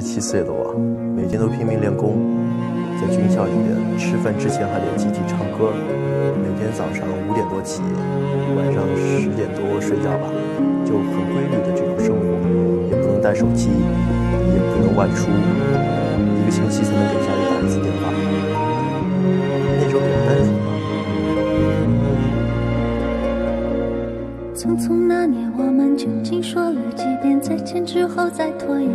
十七岁的我，每天都拼命练功，在军校里面吃饭之前还得集体唱歌，每天早上五点多起，晚上十点多睡觉吧，就很规律的这种生活，也不能带手机，也不能外出，一个星期才能给家里打一次电话。那时候很单纯嘛。匆匆那年，我们究竟说了几遍再见之后再拖延？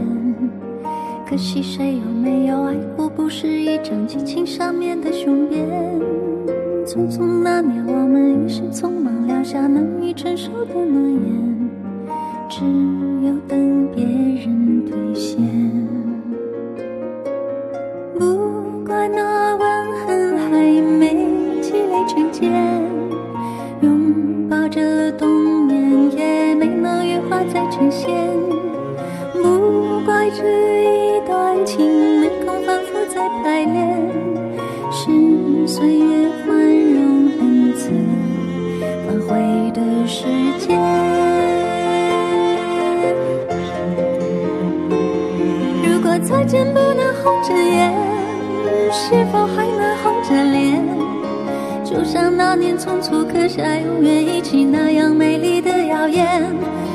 可惜谁又没有爱过？不是一张激情上面的雄辩。匆匆那年，我们一时匆忙撂下难以承受的诺言，只有等别人兑现。不怪那吻痕还没积累成茧，拥抱着冬眠也没能羽化再成仙。不怪这一情没空反复再排练，是岁月宽容恩赐反悔的时间。如果再见不能红着眼，是否还能红着脸？就像那年匆促刻下永远一起那样美丽的谣言。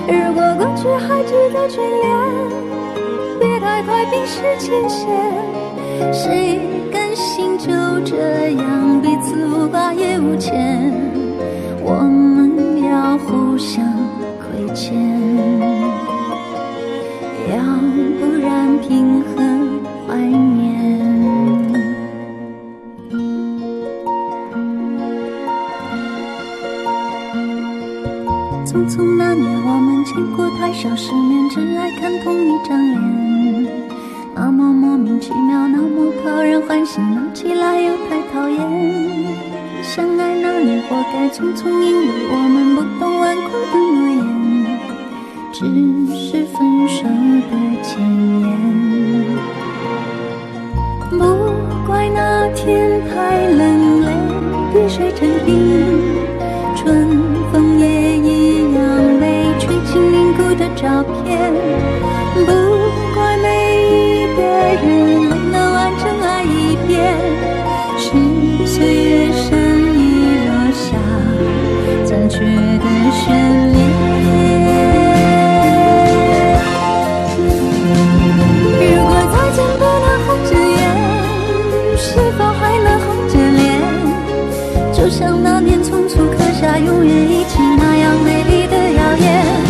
如果过去还值得眷恋，太快冰释前嫌。谁甘心就这样彼此无挂也无牵？我们要互相亏欠，要不然凭何怀念？匆匆那年，我们见过太少世面，只爱看同一张脸。那么莫名其妙，那么讨人欢喜，闹起来又太讨厌。相爱那年，活该匆匆，因为我们不懂顽固的诺言，只是分手的前言。不怪那天太冷，泪滴水成冰。春觉得悬念。如果再见不红着眼是否还能红着脸？就像那年匆促刻下永远一起那样美丽的谣言。